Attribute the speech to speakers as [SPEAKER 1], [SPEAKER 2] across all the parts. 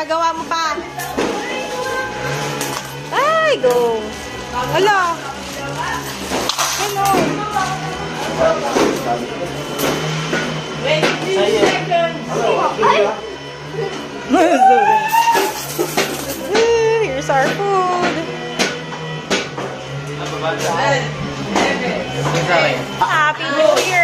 [SPEAKER 1] ginagawa mo pa. Ay, go. Hala. Ano? Here's our food. Happy New Year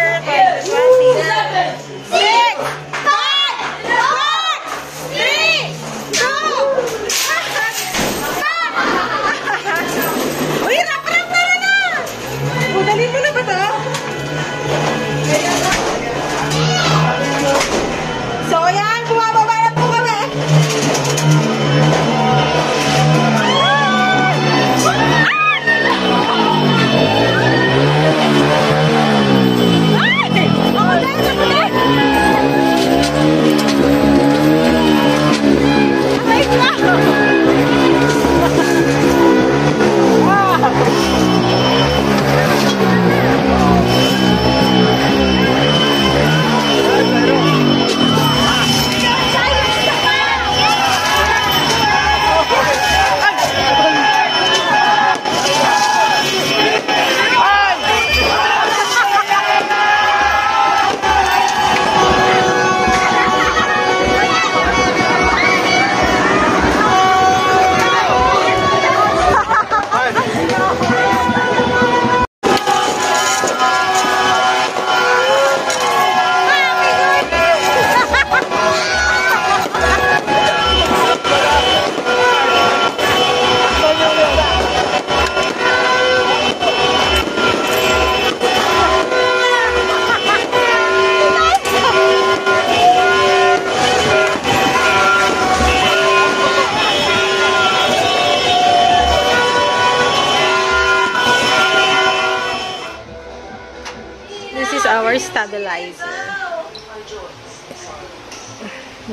[SPEAKER 1] Our stabilizer.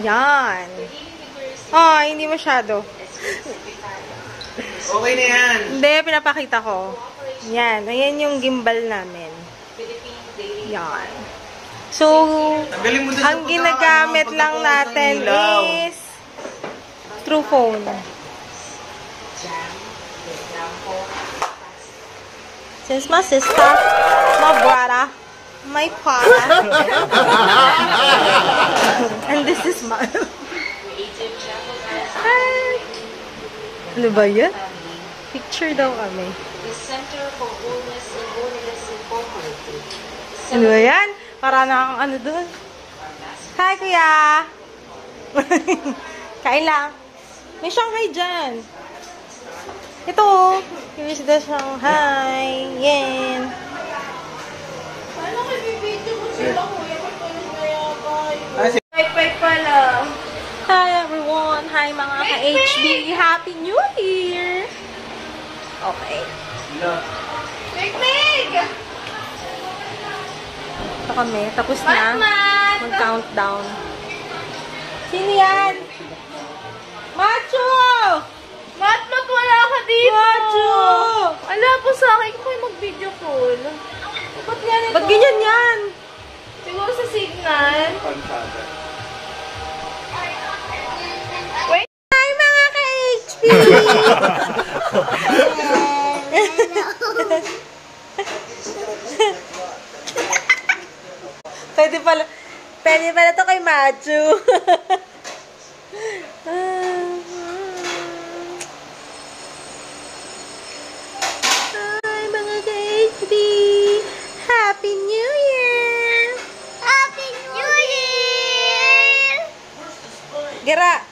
[SPEAKER 1] Yan. Oh, hindi masyado.
[SPEAKER 2] Okay na yan.
[SPEAKER 1] Hindi, pinapakita ko. Yan. Ayan yung gimbal namin. Yan. So, ang ginagamit lang natin is true phone. Since my sister, my brother, my father, and this is my... Hi! Ano ba yan? Picture daw kami.
[SPEAKER 3] The Center for Wellness and Loneliness Incorporated.
[SPEAKER 1] Ano ba yan? Para na akong ano doon. Hi, kuya! Kain lang. May Shanghai dyan. Ito. Here's the Shanghai. Yan.
[SPEAKER 3] Paano
[SPEAKER 1] ka-HB. Happy New Year! Okay.
[SPEAKER 3] Pig-pig!
[SPEAKER 1] Ito kami. Tapos na. Mag-countdown. Sino yan? Macho!
[SPEAKER 3] Matmat, wala ka dito!
[SPEAKER 1] Macho!
[SPEAKER 3] Ala po sa akin ko kayo mag-video call. Ba't yan ito?
[SPEAKER 1] Ba't ganyan yan?
[SPEAKER 3] Siguro sa signal. Wait!
[SPEAKER 1] pwede pala, pwede pala to kay Machu. Hi, mga ka-HB! Happy New Year! Happy New Year! Gira!